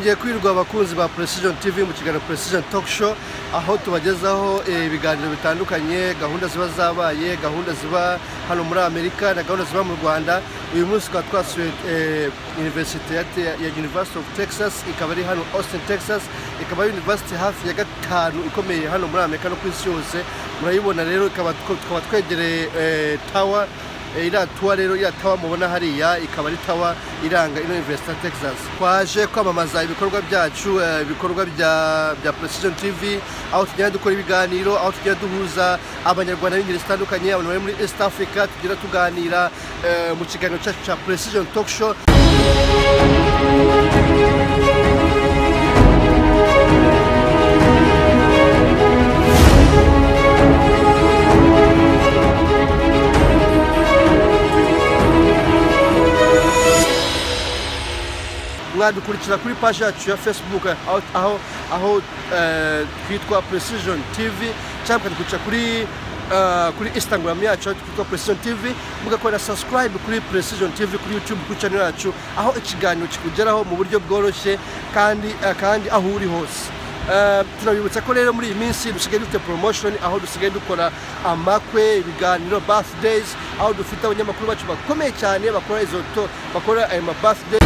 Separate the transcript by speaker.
Speaker 1: ngiye kwirirwa abakunzi ba precision tv mu kiganiro precision talk show aho tubagezaho eh, ibiganiro bitandukanye gahunda ziba zabaye gahunda ziba hano muri amerika na gahunda ziba mu rwanda. Uyu munsi tukaba twasuye eh, university ya, university of texas ikaba ari hano austin texas. Ikaba ari university hafi ya gatanu ikomeye hano muri amerika no ku isi yose. Murayibona rero tukaba twegereye eh, Eh, iriya tuwa rero iriya tawa mubona hariya ikaba ari tawa iranga ino university texas. Twaje kwamamaza ibikorwa byacu eh, ibikorwa bya bya precision tv aho tugenda dukora ibiganiro aho tugenda duhuza abanyarwanda b'ingeri zitandukanye abantu bari muri east africa tugenda tuganira eh, mu kiganiro cyacu cya precision talk show. Mwadukurikira kuri paji yacu ya facebook aho aho, eh, twitwa precision tv cyangwa mukadukurikira kuri eh, kuri instagram yacu aho twitwa precision tv mugakora subscribe kuri precision tv kuri youtube kuri channel yacu aho ikiganiro kikugeraho mu buryo bworoshye kandi eh, kandi aho uri hose. Turabibutsa ko rero muri iyi minsi dusigaye dufite promotion aho dusigaye dukora amakwe ibiganiro birthdays aho dufite abanyamakuru bacu bakomeye cyane bakora izo bakora ayo ma birthday